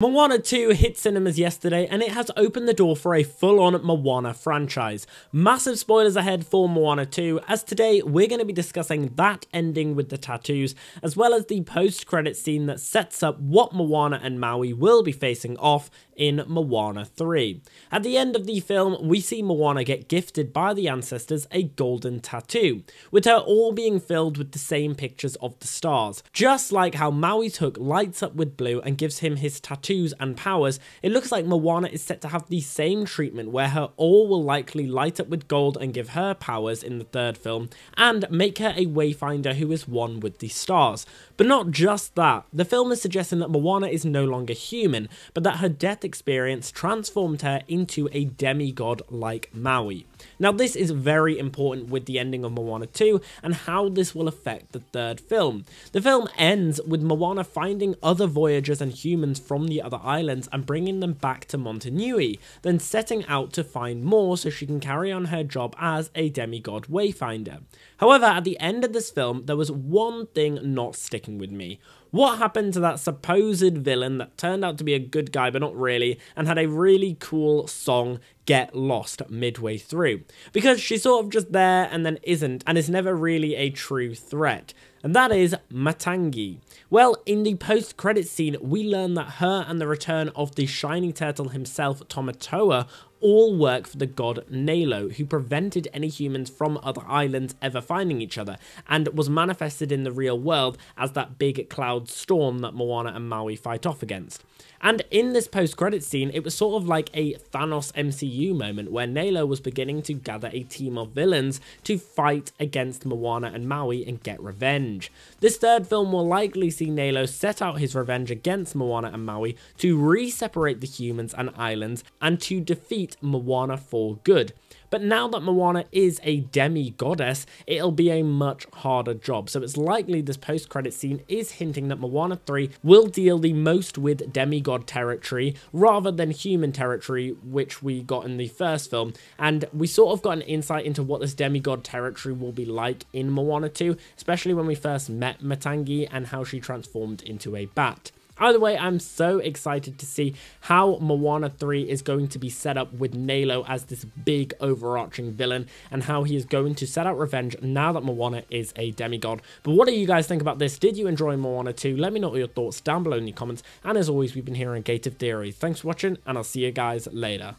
Moana 2 hit cinemas yesterday and it has opened the door for a full-on Moana franchise. Massive spoilers ahead for Moana 2 as today we're going to be discussing that ending with the tattoos as well as the post-credit scene that sets up what Moana and Maui will be facing off in Moana 3. At the end of the film we see Moana get gifted by the ancestors a golden tattoo, with her all being filled with the same pictures of the stars. Just like how Maui's hook lights up with blue and gives him his tattoo tattoos and powers, it looks like Moana is set to have the same treatment where her all will likely light up with gold and give her powers in the third film, and make her a wayfinder who is one with the stars. But not just that, the film is suggesting that Moana is no longer human, but that her death experience transformed her into a demigod like Maui. Now this is very important with the ending of Moana 2 and how this will affect the third film. The film ends with Moana finding other voyagers and humans from the other islands and bringing them back to Motunui, then setting out to find more so she can carry on her job as a demigod wayfinder. However, at the end of this film, there was one thing not sticking with me. What happened to that supposed villain that turned out to be a good guy, but not really, and had a really cool song get lost midway through? Because she's sort of just there and then isn't, and is never really a true threat and that is Matangi. Well, in the post-credit scene, we learn that her and the return of the Shining Turtle himself, Tamatoa, all work for the god Nalo, who prevented any humans from other islands ever finding each other, and was manifested in the real world as that big cloud storm that Moana and Maui fight off against. And in this post-credit scene, it was sort of like a Thanos MCU moment where Nalo was beginning to gather a team of villains to fight against Moana and Maui and get revenge. This third film will likely see Nalo set out his revenge against Moana and Maui to re-separate the humans and islands and to defeat Moana for good. But now that Moana is a demi-goddess, it'll be a much harder job. So it's likely this post-credit scene is hinting that Moana 3 will deal the most with demigod territory rather than human territory, which we got in the first film. And we sort of got an insight into what this demigod territory will be like in Moana 2, especially when we first met Matangi and how she transformed into a bat. Either way, I'm so excited to see how Moana 3 is going to be set up with Nalo as this big overarching villain and how he is going to set out revenge now that Moana is a demigod. But what do you guys think about this? Did you enjoy Moana 2? Let me know your thoughts down below in the comments. And as always, we've been here on Gate of Theory. Thanks for watching, and I'll see you guys later.